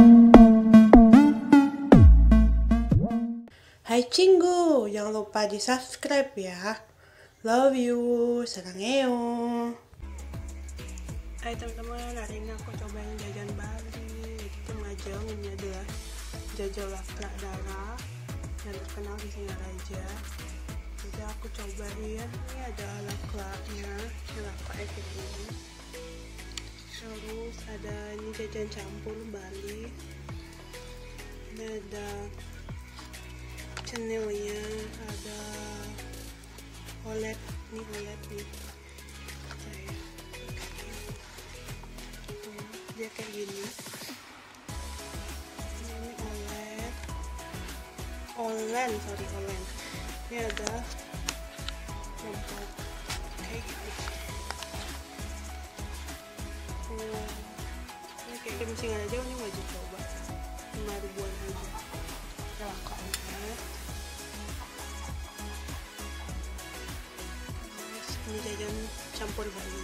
Hai Cinggu, jangan lupa di subscribe ya. Love you, sarangeo. Hai teman-teman, hari ini aku cobain jajan Bali. Itu ngajeng ini adalah jajal lakra darah yang terkenal di Singaraja. Jadi aku cobain, ini ada lakranya, lakra kayak ini. Terus ada ini jajan campur Bali. Ini ada cenilnya ada OLED nih OLED nih. Saya dia kayak gini. Ini OLED OLED sorry OLED ini ada ini kayak game singa aja ini wajib coba 5 ribuan aja rangkanya ini jajan campur Bali